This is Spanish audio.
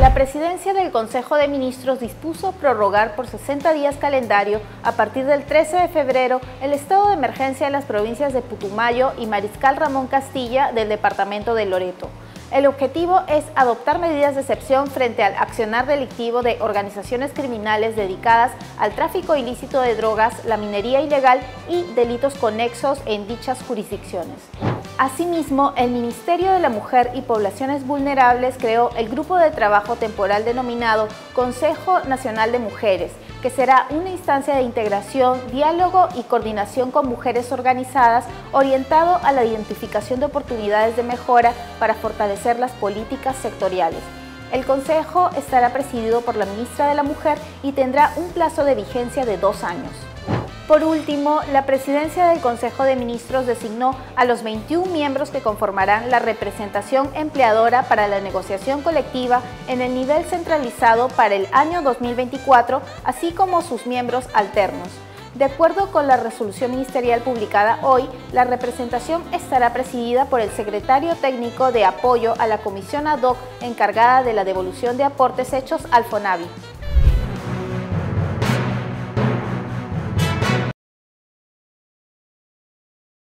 La presidencia del Consejo de Ministros dispuso prorrogar por 60 días calendario a partir del 13 de febrero el estado de emergencia en las provincias de Putumayo y Mariscal Ramón Castilla del departamento de Loreto. El objetivo es adoptar medidas de excepción frente al accionar delictivo de organizaciones criminales dedicadas al tráfico ilícito de drogas, la minería ilegal y delitos conexos en dichas jurisdicciones. Asimismo, el Ministerio de la Mujer y Poblaciones Vulnerables creó el grupo de trabajo temporal denominado Consejo Nacional de Mujeres, que será una instancia de integración, diálogo y coordinación con mujeres organizadas orientado a la identificación de oportunidades de mejora para fortalecer las políticas sectoriales. El Consejo estará presidido por la Ministra de la Mujer y tendrá un plazo de vigencia de dos años. Por último, la presidencia del Consejo de Ministros designó a los 21 miembros que conformarán la representación empleadora para la negociación colectiva en el nivel centralizado para el año 2024, así como sus miembros alternos. De acuerdo con la resolución ministerial publicada hoy, la representación estará presidida por el secretario técnico de apoyo a la comisión ad hoc encargada de la devolución de aportes hechos al FONAVI.